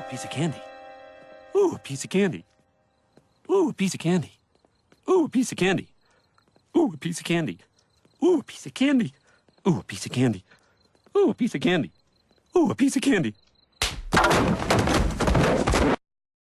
a piece of candy. Ooh, a piece of candy. Ooh, a piece of candy. Ooh, a piece of candy. Ooh, a piece of candy. Ooh, a piece of candy. Ooh, a piece of candy. Ooh, a piece of candy. Ooh, a piece of candy.